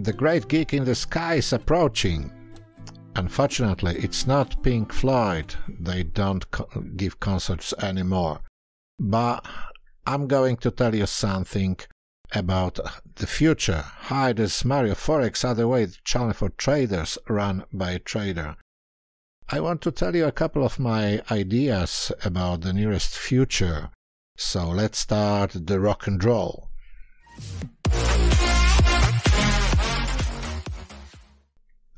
The great gig in the sky is approaching. Unfortunately, it's not Pink Floyd. They don't co- give concerts anymore. But I'm going to tell you something about the future. Hi, this is Mario Forex, other way, channel for traders run by a trader. I want to tell you a couple of my ideas about the nearest future. So let's start the rock and roll.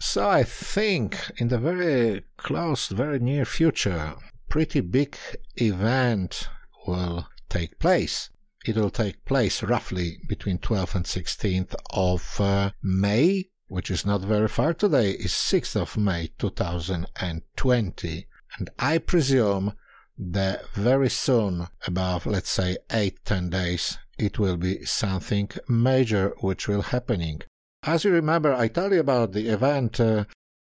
So I think in the very close, very near future, pretty big event will take place. It will take place roughly between 12th and 16th of uh, May, which is not very far today, is 6th of May 2020. And I presume that very soon, about let's say 8-10 days, it will be something major which will happening. As you remember, I told you about the event. Uh,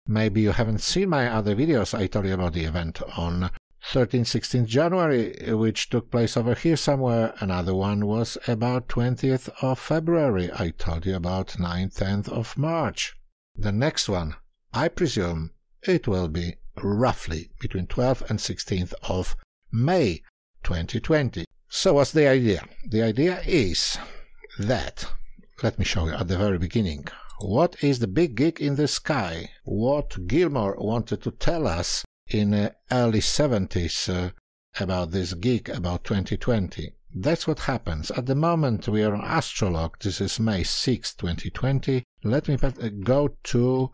maybe you haven't seen my other videos. I told you about the event on 13 16 January, which took place over here somewhere. Another one was about 20th of February. I told you about 9th, 10th of March. The next one, I presume it will be roughly between 12th and 16th of May 2020. So what's the idea? The idea is that let me show you at the very beginning. What is the big gig in the sky? What Gilmour wanted to tell us in the early 70s uh, about this gig about 2020. That's what happens. At the moment we are on Astrolog. This is May 6, 2020. Let me go to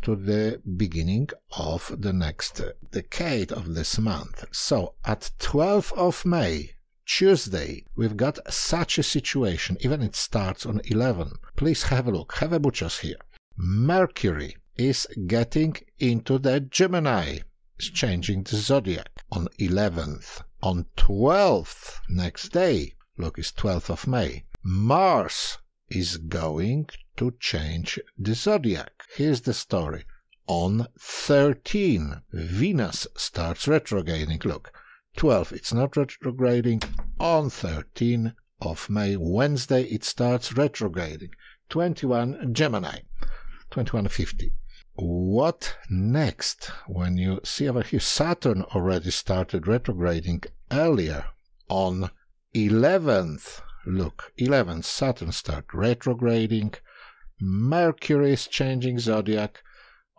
to the beginning of the next decade of this month. So at 12th of May, Tuesday, we've got such a situation, even it starts on 11. Please have a look, have a butchers here. Mercury is getting into the Gemini, it's changing the zodiac on 11th. On 12th, next day, look, it's 12th of May, Mars is going to change the zodiac. Here's the story. On 13, Venus starts retrograding. Look, 12 it's not retrograding. On 13 of May Wednesday it starts retrograding. 21 Gemini. 2150 what next? When you see over here Saturn already started retrograding earlier. On 11th look 11th Saturn start retrograding. Mercury is changing zodiac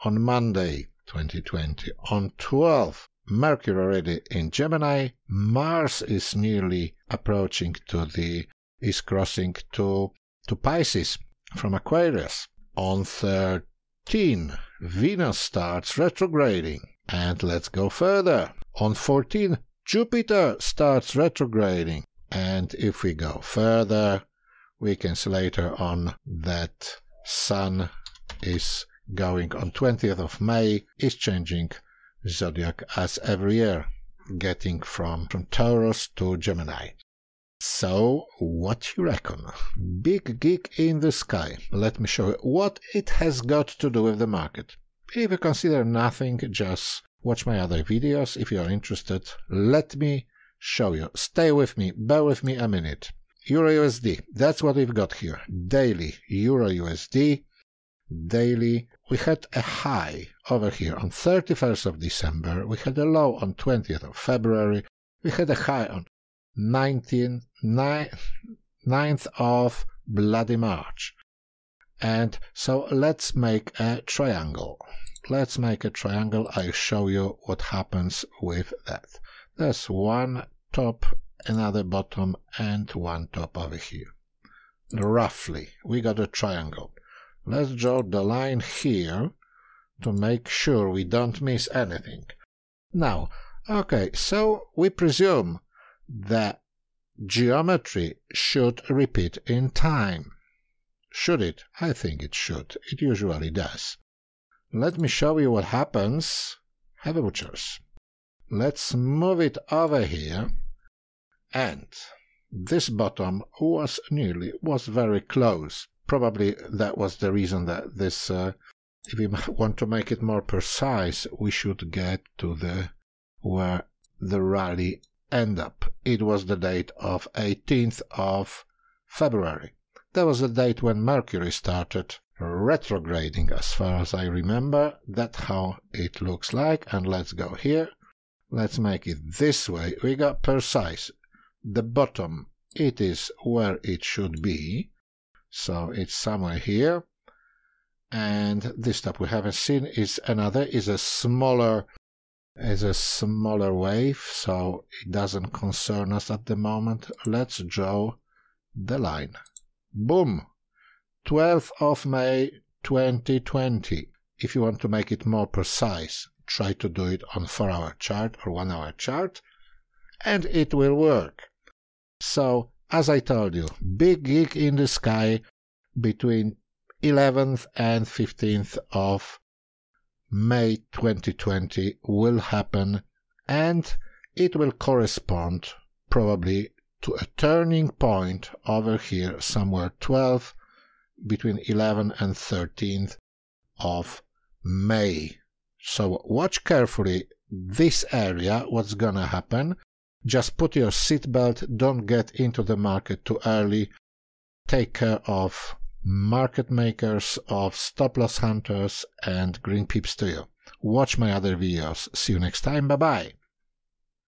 on Monday 2020 on 12th Mercury already in Gemini. Mars is nearly approaching to the is crossing to to Pisces from Aquarius. On 13, Venus starts retrograding. And let's go further. On 14, Jupiter starts retrograding. And if we go further, we can see later on that Sun is going on 20th of May, is changing zodiac as every year, getting from, from Taurus to Gemini. So, what you reckon? Big gig in the sky. Let me show you what it has got to do with the market. If you consider nothing, just watch my other videos. If you are interested, let me show you. Stay with me, bear with me a minute. Euro USD, that's what we've got here. Daily Euro USD daily. We had a high over here on 31st of December. We had a low on 20th of February. We had a high on 19, 9th of bloody March. And so let's make a triangle. Let's make a triangle. I'll show you what happens with that. There's one top, another bottom, and one top over here. Roughly, we got a triangle. Let's draw the line here to make sure we don't miss anything. Now, okay, so we presume that geometry should repeat in time. Should it? I think it should. It usually does. Let me show you what happens. Have a butchers. Let's move it over here. And this bottom was nearly, was very close probably that was the reason that this, uh, if we want to make it more precise, we should get to the where the rally end up. It was the date of 18th of February. That was the date when Mercury started retrograding as far as I remember. That's how it looks like. And let's go here. Let's make it this way. We got precise. The bottom, it is where it should be. So it's somewhere here. And this top we haven't seen is another, is a smaller is a smaller wave, so it doesn't concern us at the moment. Let's draw the line. Boom! 12th of May 2020. If you want to make it more precise, try to do it on 4 hour chart or 1 hour chart, and it will work. So, as I told you, big gig in the sky between 11th and 15th of May 2020 will happen and it will correspond probably to a turning point over here somewhere 12 between 11 and 13th of May. So watch carefully this area, what's gonna happen. Just put your seatbelt, don't get into the market too early. Take care of market makers, of stop loss hunters, and green pips to you. Watch my other videos. See you next time. Bye bye.